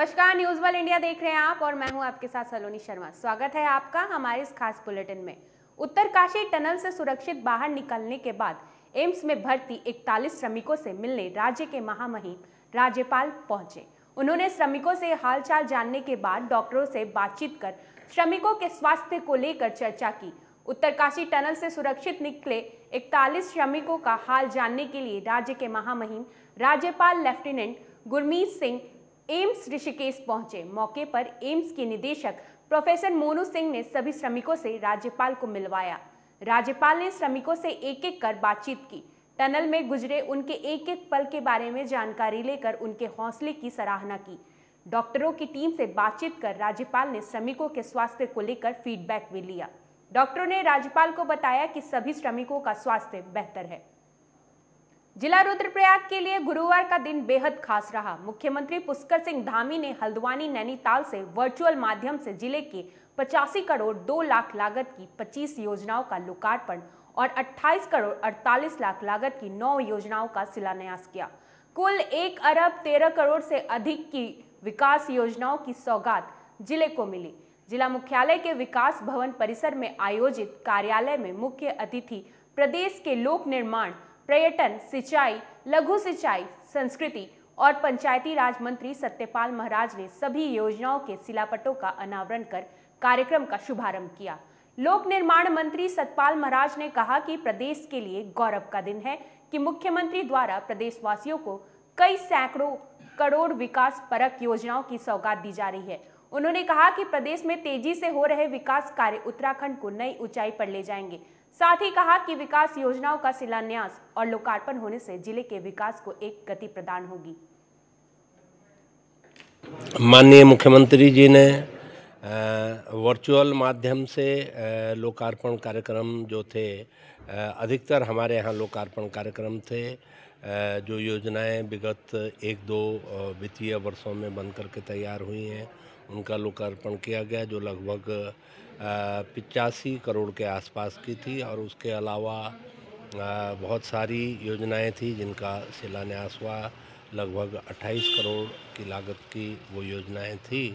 नमस्कार, news world India देख रहे हैं आप और मैं हूँ आपके साथ सलोनी शर्मा। स्वागत है आपका हमारे इस खास बुलेटिन में। उत्तरकाशी टनल से सुरक्षित बाहर निकलने के बाद एम्स में भर्ती 41 श्रमिकों से मिलने राज्य के महामहिम राज्यपाल पहुँचे। उन्होंने श्रमिकों से हालचाल जानने के बाद डॉक्टरों से बातचीत कर श्रमिकों के स्वास्थ्य को लेकर चर्चा की। उत्तरकाशी टनल से सुरक्षित निकले 41 श्रमिकों का हाल जानने के लिए राज्य के महामहिम राज्यपाल लेफ्टिनेंट गुरमीत सिंह एम्स ऋषिकेश पहुँचे। मौके पर एम्स के निदेशक प्रोफेसर मोनू सिंह ने सभी श्रमिकों से राज्यपाल को मिलवाया। राज्यपाल ने श्रमिकों से एक एक कर बातचीत की। टनल में गुजरे उनके एक एक पल के बारे में जानकारी लेकर उनके हौसले की सराहना की। डॉक्टरों की टीम से बातचीत कर राज्यपाल ने श्रमिकों के स्वास्थ्य को लेकर फीडबैक भी लिया। डॉक्टरों ने राज्यपाल को बताया कि सभी श्रमिकों का स्वास्थ्य बेहतर है। जिला रुद्रप्रयाग के लिए गुरुवार का दिन बेहद खास रहा। मुख्यमंत्री पुष्कर सिंह धामी ने हल्द्वानी नैनीताल से वर्चुअल माध्यम से ज़िले के पचासी करोड़ दो लाख लागत की 25 योजनाओं का लोकार्पण और 28 करोड़ 48 लाख लागत की नौ योजनाओं का शिलान्यास किया। कुल एक अरब तेरह करोड़ से अधिक की विकास योजनाओं की सौगात ज़िले को मिली। जिला मुख्यालय के विकास भवन परिसर में आयोजित कार्यालय में मुख्य अतिथि प्रदेश के लोक निर्माण पर्यटन, सिंचाई, लघु सिंचाई, संस्कृति और पंचायती राज मंत्री सत्यपाल महाराज ने सभी योजनाओं के शिलापटों का अनावरण कर कार्यक्रम का शुभारंभ किया। लोक निर्माण मंत्री सतपाल महाराज ने कहा कि प्रदेश के लिए गौरव का दिन है कि मुख्यमंत्री द्वारा प्रदेशवासियों को कई सैकड़ों करोड़ विकास परक योजनाओं की सौगात दी जा रही है। उन्होंने कहा कि प्रदेश में तेज़ी से हो रहे विकास कार्य उत्तराखंड को नई ऊंचाई पर ले जाएँगे। साथ ही कहा कि विकास योजनाओं का शिलान्यास और लोकार्पण होने से ज़िले के विकास को एक गति प्रदान होगी। माननीय मुख्यमंत्री जी ने वर्चुअल माध्यम से लोकार्पण कार्यक्रम जो थे अधिकतर हमारे यहाँ लोकार्पण कार्यक्रम थे। जो योजनाएँ विगत एक दो वित्तीय वर्षों में बन करके तैयार हुई हैं, उनका लोकार्पण किया गया, जो लगभग पिचासी करोड़ के आसपास की थी और उसके अलावा बहुत सारी योजनाएँ थी जिनका शिलान्यास हुआ। लगभग 28 करोड़ की लागत की वो योजनाएँ थी।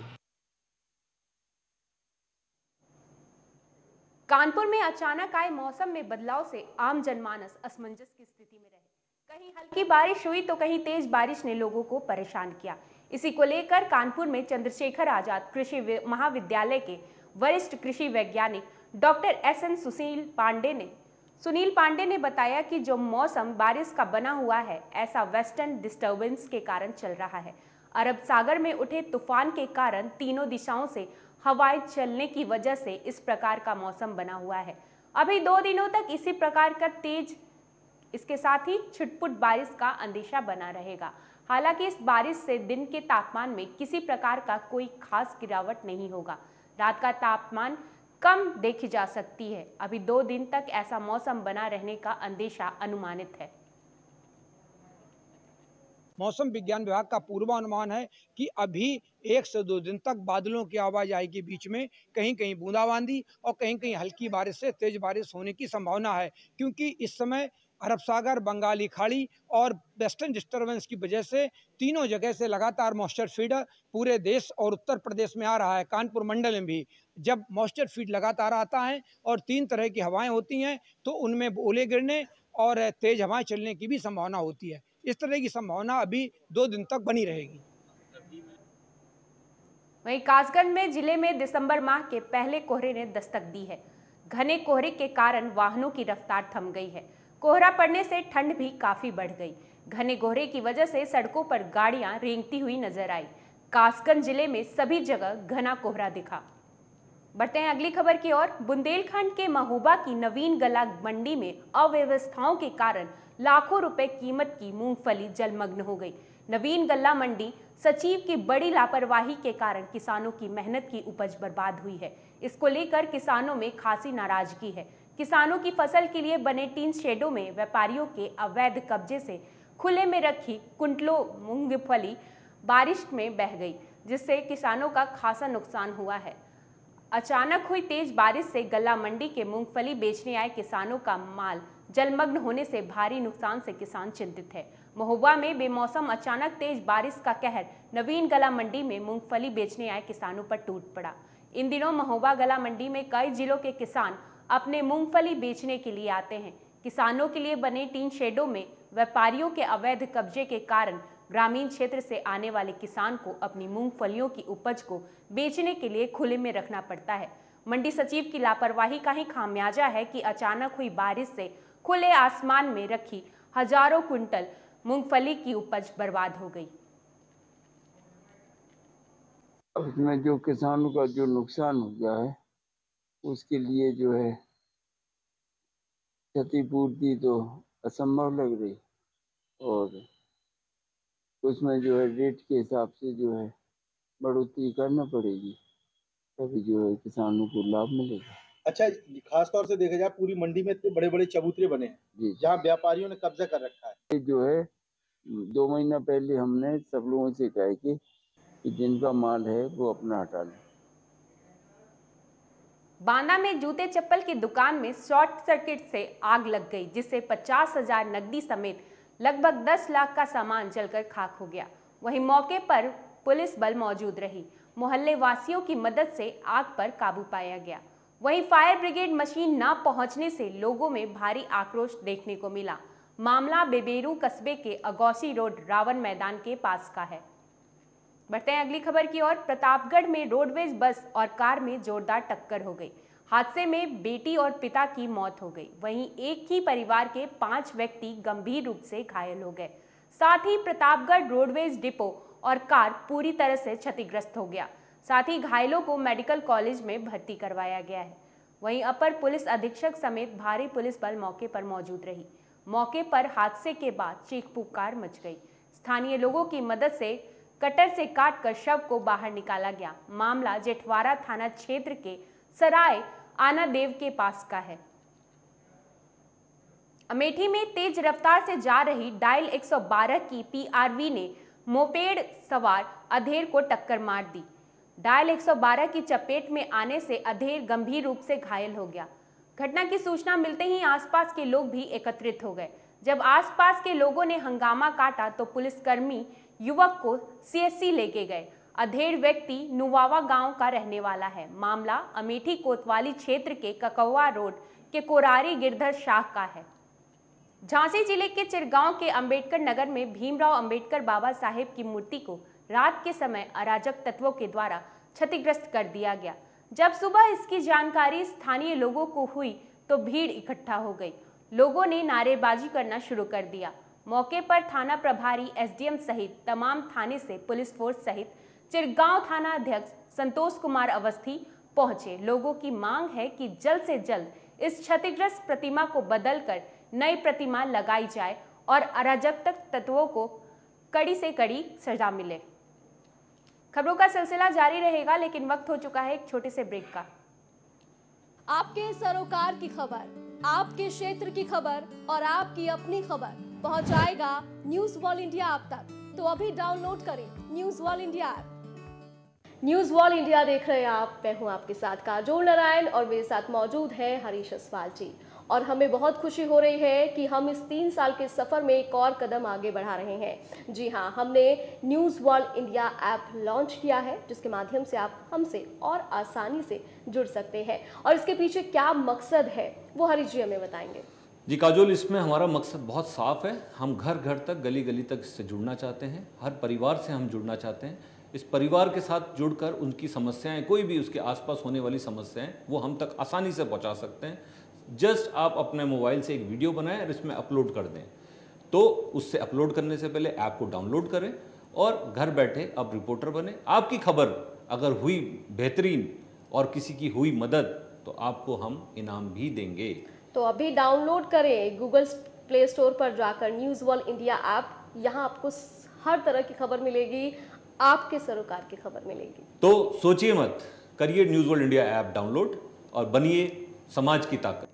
कानपुर में अचानक आए मौसम में बदलाव से आम जनमानस असमंजस की स्थिति में रहे। कहीं हल्की बारिश हुई तो कहीं तेज बारिश ने लोगों को परेशान किया। इसी को लेकर कानपुर में चंद्रशेखर आज़ाद कृषि महाविद्यालय के वरिष्ठ कृषि वैज्ञानिक doctor S N Sushil Pandey ने, सुनील पांडे ने बताया कि जो मौसम बारिश का बना हुआ है, ऐसा वेस्टर्न डिस्टर्बेंस के कारण चल रहा है। अरब सागर में उठे तूफ़ान के कारण तीनों दिशाओं से हवाएँ चलने की वजह से इस प्रकार का मौसम बना हुआ है। अभी दो दिनों तक इसी प्रकार का तेज, इसके साथ ही छुटपुट बारिश का अंदेशा बना रहेगा। हालाँकि इस बारिश से दिन के तापमान में किसी प्रकार का कोई खास गिरावट नहीं होगा। रात का तापमान कम देखी जा सकती है। अभी दो दिन तक ऐसा मौसम बना रहने का अंदेशा अनुमानित है। मौसम विज्ञान विभाग का पूर्वानुमान है कि अभी एक से दो दिन तक बादलों की आवाज़ आएगी बीच में कहीं कहीं बूंदाबांदी और कहीं कहीं हल्की बारिश से तेज बारिश होने की संभावना है, क्योंकि इस समय अरब सागर, बंगाली खाड़ी और वेस्टर्न डिस्टर्बेंस की वजह से तीनों जगह से लगातार मॉइस्चर फ़ीड पूरे देश और उत्तर प्रदेश में आ रहा है, कानपुर मंडल में भी। जब मॉइस्चर फ़ीड लगातार आता है और तीन तरह की हवाएँ होती हैं तो उनमें ओले गिरने और तेज हवाएँ चलने की भी संभावना होती है। इस तरह की संभावना अभी दो दिन तक बनी रहेगी। वहीं कासगंज में ज़िले में दिसंबर माह के पहले कोहरे ने दस्तक दी है। घने कोहरे के कारण वाहनों की रफ्तार थम गई है। कोहरा पड़ने से ठंड भी काफ़ी बढ़ गई। घने कोहरे की वजह से सड़कों पर गाड़ियाँ रेंगती हुई नज़र आई। कासगंज ज़िले में सभी जगह घना कोहरा दिखा। बढ़ते हैं अगली खबर की ओर। बुंदेलखंड के महोबा की नवीन गला मंडी में अव्यवस्थाओं के कारण लाखों रुपए कीमत की मूंगफली जलमग्न हो गई। नवीन गल्ला मंडी सचिव की बड़ी लापरवाही के कारण किसानों की मेहनत की उपज बर्बाद हुई है। इसको लेकर किसानों में खासी नाराज़गी है। किसानों की फ़सल के लिए बने टीन शेडों में व्यापारियों के अवैध कब्जे से खुले में रखी कुंटलों मूंगफली बारिश में बह गई, जिससे किसानों का खासा नुकसान हुआ है। अचानक हुई तेज बारिश से गला मंडी के मूंगफली बेचने आए किसानों का माल। जलमग्न होने से भारी नुकसान से किसान चिंतित है। महोबा में बेमौसम अचानक तेज बारिश का कहर। नवीन गला मंडी में मूंगफली बेचने आए किसानों पर टूट पड़ा। इन दिनों महोबा गला मंडी में कई जिलों के किसान अपने मूंगफली बेचने के लिए आते हैं। किसानों के लिए बने टीन शेडों में व्यापारियों के अवैध कब्जे के कारण ग्रामीण क्षेत्र से आने वाले किसान को अपनी मूंगफलियों की उपज को बेचने के लिए खुले में रखना पड़ता है। मंडी सचिव की लापरवाही का ही खामियाजा है कि अचानक हुई बारिश से खुले आसमान में रखी हज़ारों क्विंटल मूंगफली की उपज बर्बाद हो गई। उसमें जो किसानों का जो नुकसान हो गया है, उसके लिए जो है क्षतिपूर्ति तो असंभव लग रही और उसमें जो है रेट के हिसाब से जो है बढ़ोतरी करना पड़ेगी। तभी जो है किसानों को लाभ मिलेगा। अच्छा खास तौर से देखा जाए पूरी मंडी में इतने बड़े बड़े चबूतरे बने हैं जहाँ व्यापारियों ने कब्जा कर रखा है। ये जो है दो महीना पहले हमने सब लोगों से कहा कि कि जिनका माल है वो अपना हटा लें। बांदा में जूते चप्पल की दुकान में शॉर्ट सर्किट से आग लग गई जिससे पचास हज़ार नकदी समेत लगभग 10 लाख का सामान जलकर खाक हो गया। वहीं मौके पर पुलिस बल मौजूद रही। मोहल्ले वासियों की मदद से आग पर काबू पाया गया। वहीं फायर ब्रिगेड मशीन न पहुँचने से लोगों में भारी आक्रोश देखने को मिला। मामला बेबेरू कस्बे के अगौसी रोड, रावण मैदान के पास का है। बढ़ते हैं अगली खबर की ओर। प्रतापगढ़ में रोडवेज़ बस और कार में जोरदार टक्कर हो गई। हादसे में बेटी और पिता की मौत हो गई। वहीं एक ही परिवार के पाँच व्यक्ति गंभीर रूप से घायल हो गए। साथ ही प्रतापगढ़ रोडवेज़ डिपो और कार पूरी तरह से क्षतिग्रस्त हो गया। साथ ही घायलों को मेडिकल कॉलेज में भर्ती करवाया गया है। वहीं अपर पुलिस अधीक्षक समेत भारी पुलिस बल मौके पर मौजूद रही। मौके पर हादसे के बाद चीख पुकार मच गई। स्थानीय लोगों की मदद से कटर से काटकर शव को बाहर निकाला गया। मामला जेठवारा थाना क्षेत्र के सराय आना देव के पास का है। अमेठी में तेज रफ्तार से जा रही डायल 112 की पीआरवी ने मोपेड सवार अधेर को टक्कर मार दी। डायल 112 की चपेट में आने से अधेर गंभीर रूप से घायल हो गया। घटना की सूचना मिलते ही आसपास के लोग भी एकत्रित हो गए। जब आसपास के लोगों ने हंगामा काटा तो पुलिसकर्मी युवक को सीएससी लेके गए। अधेड़ व्यक्ति नुवावा गाँव का रहने वाला है। मामला अमेठी कोतवाली क्षेत्र के ककौवा रोड के कोरारी गिरधर शाह का है। झांसी ज़िले के चिरगांव के अंबेडकर नगर में भीमराव अंबेडकर बाबा साहेब की मूर्ति को रात के समय अराजक तत्वों के द्वारा क्षतिग्रस्त कर दिया गया। जब सुबह इसकी जानकारी स्थानीय लोगों को हुई तो भीड़ इकट्ठा हो गई। लोगों ने नारेबाजी करना शुरू कर दिया। मौके पर थाना प्रभारी एसडीएम सहित तमाम थाने से पुलिस फोर्स सहित चिरगांव थाना अध्यक्ष संतोष कुमार अवस्थी पहुँचे। लोगों की मांग है कि जल्द से जल्द इस क्षतिग्रस्त प्रतिमा को बदलकर नई प्रतिमा लगाई जाए और अराजक तत्वों को कड़ी से कड़ी सजा मिले। खबरों का सिलसिला जारी रहेगा, लेकिन वक्त हो चुका है एक छोटे से ब्रेक का। आपके सरोकार की खबर, आपके क्षेत्र की खबर और आपकी अपनी खबर पहुंचाएगा न्यूज़ वॉल इंडिया आप तक। तो अभी डाउनलोड करें news wall India app news wall India देख रहे हैं आप। मैं हूँ आपके साथ काजोल नारायण और मेरे साथ मौजूद है हरीश असवाल जी। और हमें बहुत खुशी हो रही है कि हम इस तीन साल के सफ़र में एक और कदम आगे बढ़ा रहे हैं। जी हाँ हमने news world India app launch किया है, जिसके माध्यम से आप हमसे और आसानी से जुड़ सकते हैं। और इसके पीछे क्या मकसद है, वो हरीश जी हमें बताएँगे। जी काजोल, इसमें हमारा मकसद बहुत साफ़ है। हम घर घर तक गली गली तक इससे जुड़ना चाहते हैं। हर परिवार से हम जुड़ना चाहते हैं। इस परिवार के साथ जुड़कर उनकी समस्याएँ, कोई भी उसके आसपास होने वाली समस्याएँ, वो हम तक आसानी से पहुँचा सकते हैं। जस्ट आप अपने मोबाइल से एक वीडियो बनाएँ और इसमें अपलोड कर दें। तो उससे अपलोड करने से पहले ऐप को डाउनलोड करें और घर बैठे अब रिपोर्टर बने। आपकी खबर अगर हुई बेहतरीन और किसी की हुई मदद तो आपको हम इनाम भी देंगे। तो अभी डाउनलोड करें गूगल प्ले स्टोर पर जाकर न्यूज़ वर्ल्ड इंडिया ऐप। यहाँ आपको हर तरह की खबर मिलेगी। आपके सरोकार की खबर मिलेगी। तो सोचिए मत करिए news world India app download और बनिए समाज की ताकत।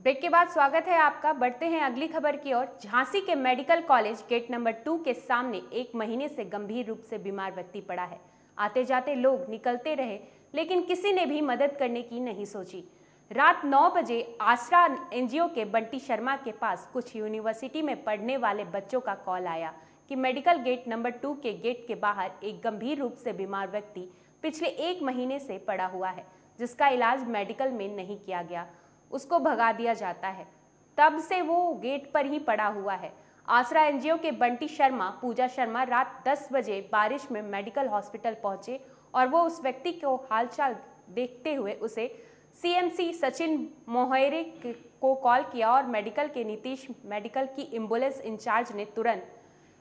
ब्रेक के बाद स्वागत है आपका बढ़ते हैं अगली खबर की ओर। झांसी के medical college gate number two के सामने एक महीने से गंभीर रूप से बीमार व्यक्ति पड़ा है। आते जाते लोग निकलते रहे लेकिन किसी ने भी मदद करने की नहीं सोची। रात 9 बजे आसरा एनजीओ के बंटी शर्मा के पास कुछ यूनिवर्सिटी में पढ़ने वाले बच्चों का कॉल आया कि मेडिकल गेट नंबर टू के गेट के बाहर एक गंभीर रूप से बीमार व्यक्ति पिछले एक महीने से पड़ा हुआ है, जिसका इलाज मेडिकल में नहीं किया गया। उसको भगा दिया जाता है। तब से वो गेट पर ही पड़ा हुआ है। आसरा एनजीओ के बंटी शर्मा, पूजा शर्मा रात 10 बजे बारिश में मेडिकल हॉस्पिटल पहुँचे और वो उस व्यक्ति को हालचाल देखते हुए उसे सीएमसी सचिन मोहरे को कॉल किया और मेडिकल के नीतीश मेडिकल की एंबुलेंस इंचार्ज ने तुरंत।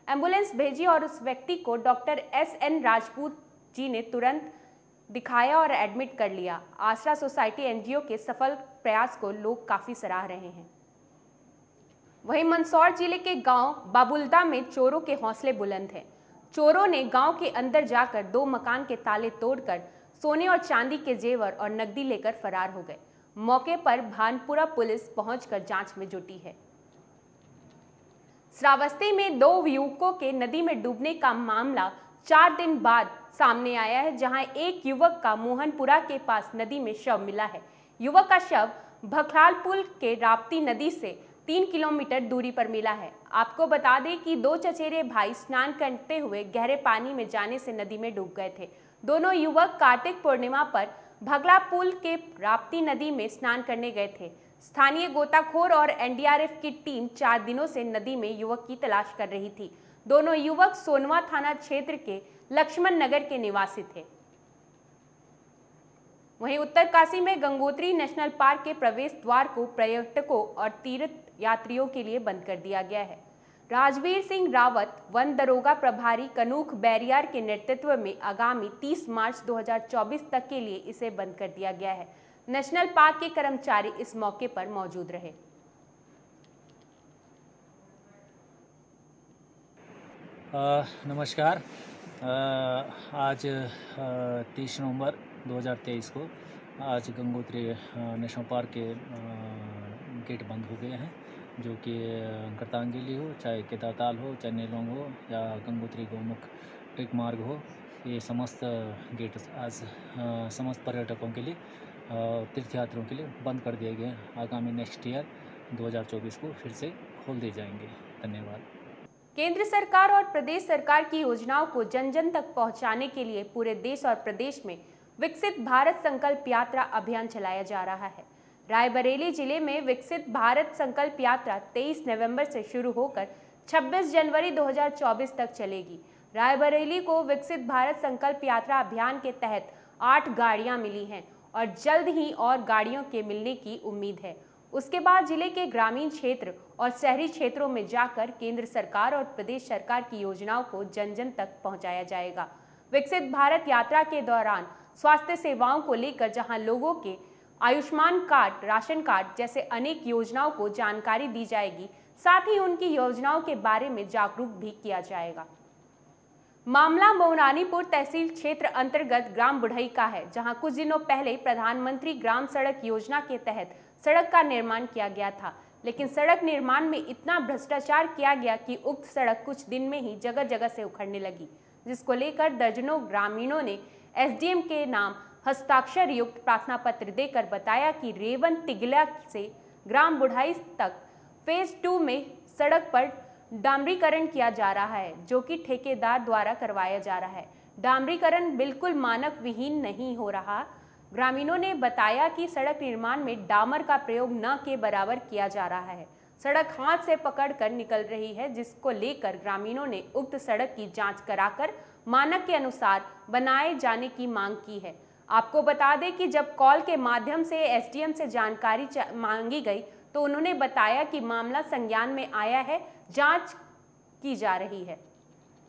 एंबुलेंस भेजी और उस व्यक्ति को doctor S N Rajput ji ने तुरंत दिखाया और एडमिट कर लिया। आसरा सोसाइटी एनजीओ के सफल प्रयास को लोग काफ़ी सराह रहे हैं। वहीं मंदसौर ज़िले के गाँव बाबुल्दा में चोरों के हौसले बुलंद हैं। चोरों ने गाँव के अंदर जाकर दो मकान के ताले तोड़कर सोने और चांदी के जेवर और नकदी लेकर फरार हो गए। मौके पर भानपुरा पुलिस पहुंचकर जाँच में जुटी है। श्रावस्ती में दो युवकों के नदी में डूबने का मामला चार दिन बाद सामने आया है, जहाँ एक युवक का मोहनपुरा के पास नदी में शव मिला है। युवक का शव भखलालपुल के राप्ती नदी से तीन किलोमीटर दूरी पर मिला है। आपको बता दें कि दो चचेरे भाई स्नान करते हुए गहरे पानी में जाने से नदी में डूब गए थे। दोनों युवक कार्तिक पूर्णिमा पर भगला पुल के राप्ती नदी में स्नान करने गए थे। स्थानीय गोताखोर और एनडीआरएफ की टीम चार दिनों से नदी में युवक की तलाश कर रही थी। दोनों युवक सोनवा थाना क्षेत्र के लक्ष्मण नगर के निवासी थे। वहीं उत्तरकाशी में गंगोत्री नेशनल पार्क के प्रवेश द्वार को पर्यटकों और तीर्थ यात्रियों के लिए बंद कर दिया गया है। राजवीर सिंह रावत वन दरोगा प्रभारी कनूख बैरियार के नेतृत्व में आगामी 30 मार्च 2024 तक के लिए इसे बंद कर दिया गया है। नेशनल पार्क के कर्मचारी इस मौके पर मौजूद रहे। आ, नमस्कार। आ, आज तीस नवंबर 2023 को आज गंगोत्री नेशनल पार्क के गेट बंद हो गए हैं। जो कि करतांजलि हो, चाहे केदारताल हो, चाहे नेलोंग हो, या गंगोत्री गौमुख ट्रिक मार्ग हो, ये समस्त गेट आज समस्त पर्यटकों के लिए तीर्थयात्रियों के लिए बंद कर दिए गए हैं। आगामी नेक्स्ट ईयर 2024 को फिर से खोल दिए जाएँगे। धन्यवाद। केंद्र सरकार और प्रदेश सरकार की योजनाओं को जन जन तक पहुँचाने के लिए पूरे देश और प्रदेश में विकसित भारत संकल्प यात्रा अभियान चलाया जा रहा है। रायबरेली ज़िले में विकसित भारत संकल्प यात्रा 23 नवंबर से शुरू होकर 26 जनवरी 2024 तक चलेगी। रायबरेली को विकसित भारत संकल्प यात्रा अभियान के तहत आठ गाड़ियाँ मिली हैं और जल्द ही और गाड़ियों के मिलने की उम्मीद है। उसके बाद ज़िले के ग्रामीण क्षेत्र और शहरी क्षेत्रों में जाकर केंद्र सरकार और प्रदेश सरकार की योजनाओं को जन जन तक पहुँचाया जाएगा। विकसित भारत यात्रा के दौरान स्वास्थ्य सेवाओं को लेकर जहाँ लोगों के आयुष्मान कार्ड, राशन कार्ड जैसे अनेक योजनाओं को जानकारी दी जाएगी। साथ ही उनकी योजनाओं के बारे में जागरूक भी किया जाएगा। मामला मौरानीपुर तहसील क्षेत्र अंतर्गत ग्राम बुढ़ई का है, जहाँ कुछ दिनों पहले प्रधानमंत्री ग्राम सड़क योजना के तहत सड़क का निर्माण किया गया था। लेकिन सड़क निर्माण में इतना भ्रष्टाचार किया गया कि उक्त सड़क कुछ दिन में ही जगह जगह से उखड़ने लगी, जिसको लेकर दर्जनों ग्रामीणों ने एसडीएम के नाम हस्ताक्षर युक्त प्रार्थना पत्र देकर बताया कि रेवन तिगला से ग्राम बुढ़ाई तक फ़ेज़ टू में सड़क पर डामरीकरण किया जा रहा है, जो कि ठेकेदार द्वारा करवाया जा रहा है। डामरीकरण बिल्कुल मानक विहीन नहीं हो रहा। ग्रामीणों ने बताया कि सड़क निर्माण में डामर का प्रयोग न के बराबर किया जा रहा है। सड़क हाथ से पकड़कर निकल रही है, जिसको लेकर ग्रामीणों ने उक्त सड़क की जाँच कराकर मानक के अनुसार बनाए जाने की मांग की है। आपको बता दें कि जब कॉल के माध्यम से एसडीएम से जानकारी मांगी गई तो उन्होंने बताया कि मामला संज्ञान में आया है, जाँच की जा रही है।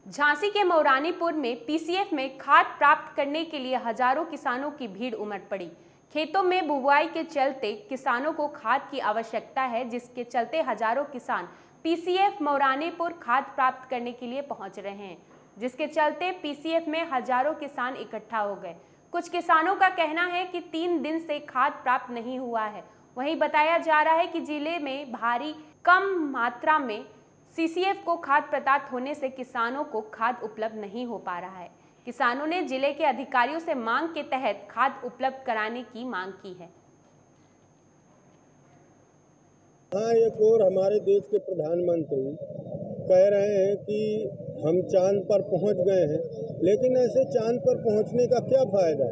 झांसी के मौरानीपुर में पीसीएफ में खाद प्राप्त करने के लिए हज़ारों किसानों की भीड़ उमड़ पड़ी। खेतों में बुआई के चलते किसानों को खाद की आवश्यकता है, जिसके चलते हज़ारों किसान पीसीएफ मौरानीपुर खाद प्राप्त करने के लिए पहुँच रहे हैं, जिसके चलते पीसीएफ में हज़ारों किसान इकट्ठा हो गए। कुछ किसानों का कहना है कि तीन दिन से खाद प्राप्त नहीं हुआ है। वहीं बताया जा रहा है कि ज़िले में भारी, कम मात्रा में सीसीएफ को खाद प्रदात होने से किसानों को खाद उपलब्ध नहीं हो पा रहा है। किसानों ने ज़िले के अधिकारियों से मांग के तहत खाद उपलब्ध कराने की मांग की है। हाँ एक और हमारे देश के प्रधानमंत्री कह रहे हैं कि हम चाँद पर पहुँच गए हैं। लेकिन ऐसे चाँद पर पहुँचने का क्या फ़ायदा?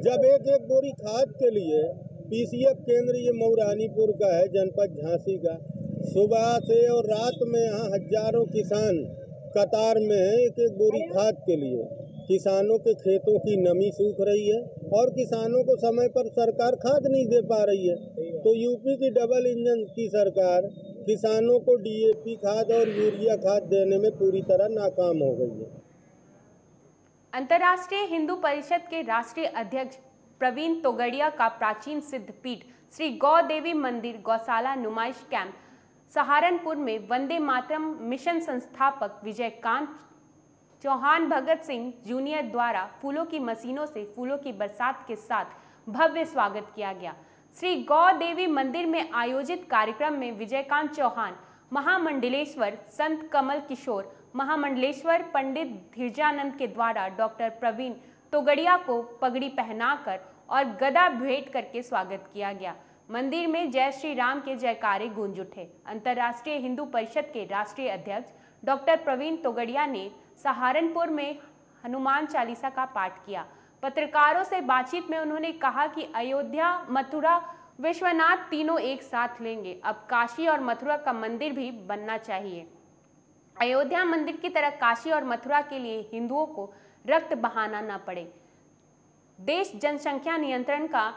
जब एक एक बोरी खाद के लिए पीसीएफ केंद्र ये मऊरानीपुर का है, जनपद झांसी का, सुबह से और रात में यहाँ हज़ारों किसान कतार में हैं एक एक बोरी खाद के लिए। किसानों के खेतों की नमी सूख रही है और किसानों को समय पर सरकार खाद नहीं दे पा रही है। तो यूपी की डबल इंजन की सरकार किसानों को डीएपी खाद और यूरिया खाद देने में पूरी तरह नाकाम हो गई है। अंतर्राष्ट्रीय हिंदू परिषद के राष्ट्रीय अध्यक्ष प्रवीण तोगड़िया का प्राचीन सिद्ध पीठ श्री गौ देवी मंदिर गौशाला नुमाइश कैंप, सहारनपुर में वंदे मातरम मिशन संस्थापक विजयकांत चौहान भगत सिंह जूनियर द्वारा फूलों की मशीनों से फूलों की बरसात के साथ भव्य स्वागत किया गया। श्री गौ देवी मंदिर में आयोजित कार्यक्रम में विजयकांत चौहान, महामंडलेश्वर, संत कमल किशोर महामंडलेश्वर पंडित धीरजानंद के द्वारा डॉक्टर प्रवीण तोगड़िया को पगड़ी पहनाकर और गदा भेंट करके स्वागत किया गया। मंदिर में जय श्री राम के जयकारे गूंज उठे। अंतर्राष्ट्रीय हिंदू परिषद के राष्ट्रीय अध्यक्ष डॉक्टर प्रवीण तोगड़िया ने सहारनपुर में हनुमान चालीसा का पाठ किया। पत्रकारों से बातचीत में उन्होंने कहा कि अयोध्या, मथुरा, विश्वनाथ तीनों एक साथ लेंगे। अब काशी और मथुरा का मंदिर भी बनना चाहिए। अयोध्या मंदिर की तरह काशी और मथुरा के लिए हिंदुओं को रक्त बहाना न पड़े। देश जनसंख्या नियंत्रण का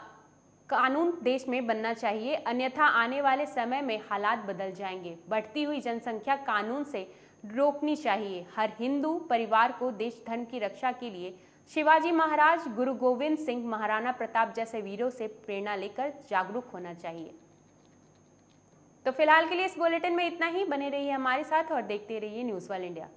कानून देश में बनना चाहिए, अन्यथा आने वाले समय में हालात बदल जाएँगे। बढ़ती हुई जनसंख्या कानून से रोकनी चाहिए। हर हिंदू परिवार को देश धर्म की रक्षा के लिए शिवाजी महाराज, गुरु गोविंद सिंह, महाराणा प्रताप जैसे वीरों से प्रेरणा लेकर जागरूक होना चाहिए। तो फ़िलहाल के लिए इस बुलेटिन में इतना ही। बने रहिए हमारे साथ और देखते रहिए न्यूज़ वाल इंडिया।